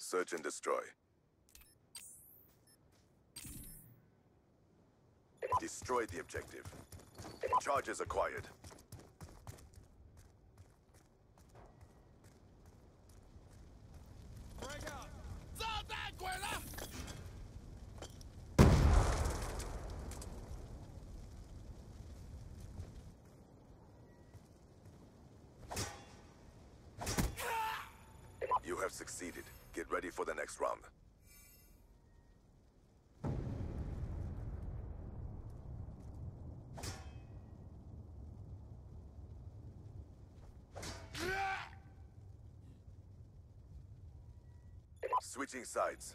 Search and destroy. Destroy the objective. Charges acquired. Have succeeded. Get ready for the next round. Switching sides.